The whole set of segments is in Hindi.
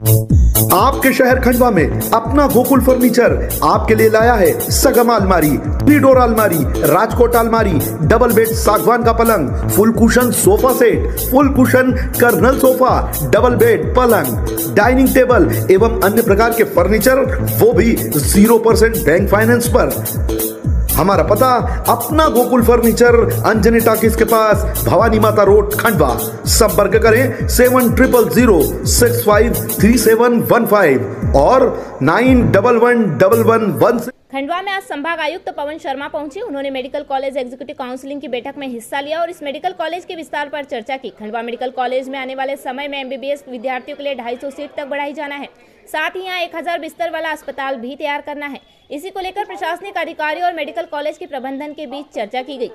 आपके शहर खंडवा में अपना गोकुल फर्नीचर आपके लिए लाया है सगम अलमारी थ्री डोर अलमारी राजकोट अलमारी डबल बेड सागवान का पलंग full cushion sofa set full cushion colonel sofa double bed पलंग डाइनिंग टेबल एवं अन्य प्रकार के फर्नीचर वो भी ज़ीरो परसेंट बैंक फाइनेंस पर। हमारा पता, अपना गोकुल फर्नीचर, अंजनी टाकिस के पास, भवानी माता रोड, खंडवा। संपर्क करें seven triple zero six five three seven one five और nine double one double one one Khandwa में आज संभाग आयुक्त पवन शर्मा पहुँचे। उन्होंने मेडिकल कॉलेज एग्जीक्यूटिव काउंसिलिंग की बैठक में हिस्सा लिया और इस मेडिकल कॉलेज के विस्तार पर चर्चा की। खंडवा मेडिकल कॉलेज में आने वाले समय में एमबीबीएस विद्यार्थियों के लिए 250 सीट तक बढ़ाई जाना है। साथ ही यहाँ 1000 बिस्तर वाला अस्पताल भी तैयार करना है। इसी को लेकर प्रशासनिक अधिकारियों और मेडिकल कॉलेज के प्रबंधन के बीच चर्चा की गई।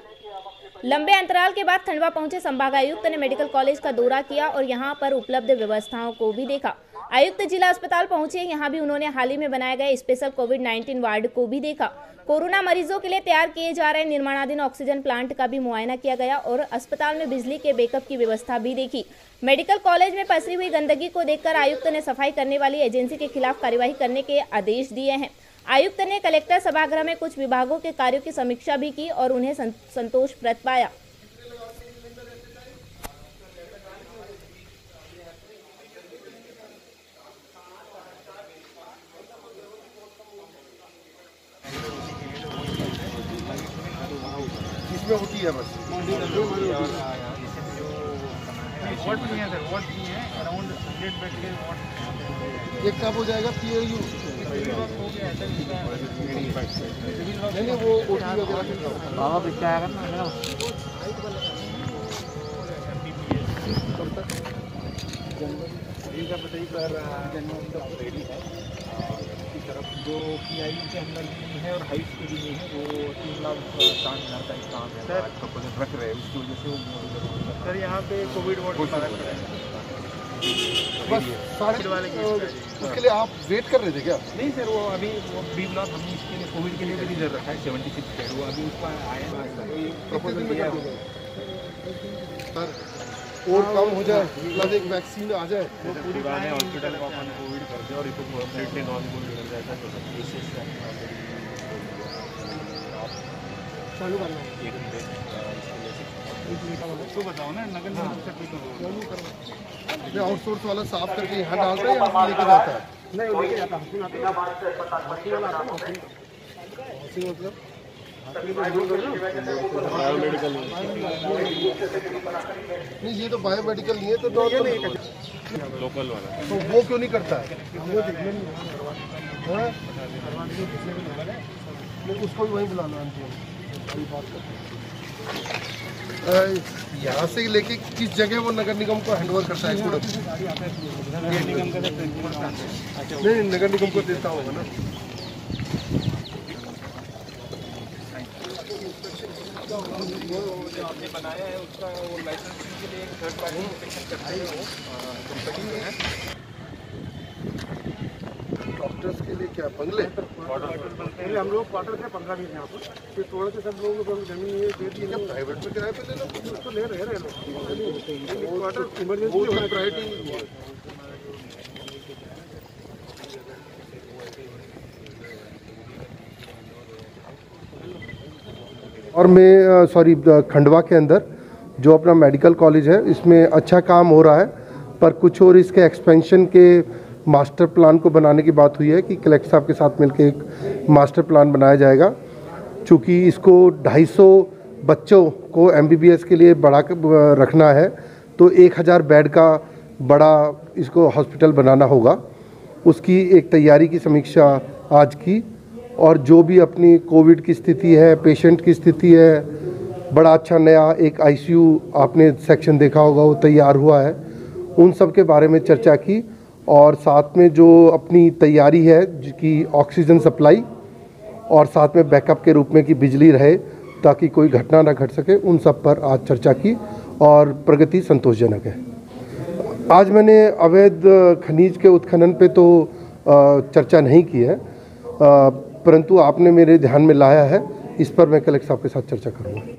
लंबे अंतराल के बाद खंडवा पहुँचे संभागायुक्त ने मेडिकल कॉलेज का दौरा किया और यहाँ पर उपलब्ध व्यवस्थाओं को भी देखा। आयुक्त जिला अस्पताल पहुँचे। यहाँ भी उन्होंने हाल ही में बनाए गए स्पेशल कोविड 19 वार्ड को भी देखा। कोरोना मरीजों के लिए तैयार किए जा रहे निर्माणाधीन ऑक्सीजन प्लांट का भी मुआयना किया गया और अस्पताल में बिजली के बैकअप की व्यवस्था भी देखी। मेडिकल कॉलेज में पसरी हुई गंदगी को देखकर आयुक्त ने सफ़ाई करने वाली एजेंसी के खिलाफ कार्यवाही करने के आदेश दिए हैं। आयुक्त ने कलेक्टर सभागृह में कुछ विभागों के कार्यों की समीक्षा भी की और उन्हें संतोष प्रत पाया। इसमें होती है बस। वॉट नहीं है सर वॉट नहीं है अराउंड हंड्रेड बेड के वॉट एक कब हो जाएगा? पी एल यू नहीं नहीं वो ओ टी वगैरह के बाबा पिक्चर आएगा ना मेरा का बताइए जनवरी रेडी है? की तरफ़ जो पी आई के अंदर नहीं है और हाइट के भी नहीं है वो तीन लाख साठ हज़ार का एक काम है। सर प्रोजेक्ट रख रहे हैं उसकी वजह से वो सर यहाँ पे कोविड वार्ड बस साढ़े उसके लिए आप वेट कर रहे थे क्या? नहीं सर वो अभी वो बी ब्लॉक हमने इसके लिए कोविड के लिए भी रिज़र्व रखा है सेवेंटी सिक्स बेड वो अभी उसका आया है। प्रपोजल दिया सर और कम हो जाए प्लस एक वैक्सीन आ जाए। पूरी पुराने हॉस्पिटल को अपन कोविड कर दे और इसको कंप्लीटली नॉन कोविड कर दे ऐसा चालू करना तो बताओ ना नगर निगम से कोई तो ये आउटसोर्स वाला साफ़ करके यहाँ डालता है या लेके जाता है? नहीं लेके जाता हूँ। हॉस्पिटल है मतलब नहीं ये तो बायोमेडिकल नहीं है तो लोकल वाला। तो वो क्यों नहीं करता? है? हाँ? उसको भी वहीं बुलाना हैं। यहाँ से लेके किस जगह वो नगर निगम को हैंडओवर करता है कूड़ा नगर निगम का तो अच्छा नहीं नहीं, नगर निगम को देता होगा ना। जो आपने बनाया है उसका वो लाइसेंसिंग के लिए एक थर्ड पार्टी इंस्पेक्शन करते हैं वो कंपनी में है डॉक्टर्स के लिए क्या बंगले? पहले हम लोग क्वार्टर थे पंद्रह बीस यहाँ पर। फिर थोड़े से सब लोगों को ज़मीन ये दे दी क्या प्राइवेट में किराए पे ले लो? उसको ले रहे हैं लोग। क्वार्टर इमरजेंसी हो गया प्रायोरिटी और मैं सॉरी खंडवा के अंदर, जो अपना मेडिकल कॉलेज है, इसमें अच्छा काम हो रहा है, पर कुछ और इसके एक्सपेंशन के मास्टर प्लान को बनाने की बात हुई है कि कलेक्टर साहब के साथ मिलकर एक मास्टर प्लान बनाया जाएगा, चूँकि इसको 250 बच्चों को एमबीबीएस के लिए बढ़ा कर रखना है तो 1000 बेड का बड़ा इसको हॉस्पिटल बनाना होगा। उसकी एक तैयारी की समीक्षा आज की और जो भी अपनी कोविड की स्थिति है, पेशेंट की स्थिति है, बड़ा अच्छा नया एक आईसीयू आपने सेक्शन देखा होगा, वो तैयार हुआ है। उन सब के बारे में चर्चा की और साथ में जो अपनी तैयारी है जिसकी ऑक्सीजन सप्लाई और साथ में बैकअप के रूप में कि बिजली रहे ताकि कोई घटना ना घट सके, उन सब पर आज चर्चा की और प्रगति संतोषजनक है। आज मैंने अवैध खनिज के उत्खनन पे तो चर्चा नहीं की है। परंतु आपने मेरे ध्यान में लाया है, इस पर मैं कलेक्टर साहब के साथ चर्चा करूँगा।